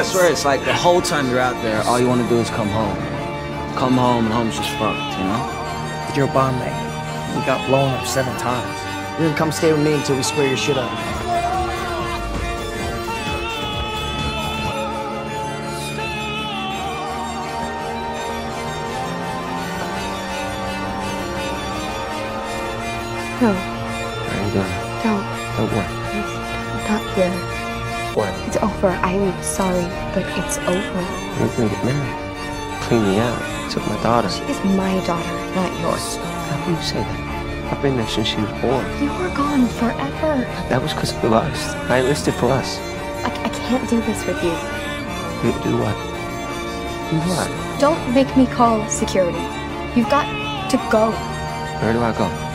I swear it's like the whole time you're out there, all you want to do is come home. Come home and home's just fucked, you know? But You're a bomb mate. We got blown up seven times. You're gonna come stay with me until we square your shit up. No, Where are you going? don't. Don't oh, what? Please, not here. What? It's over. I'm sorry, but it's over. You're gonna get married. Clean me out. Took my daughter. She is my daughter, not yours. How can you say that? I've been there since she was born. You were gone forever. That was because of us. I enlisted for us. I, I can't do this with you. You do what? Do what? Don't make me call security. You've got to go. Where do I go?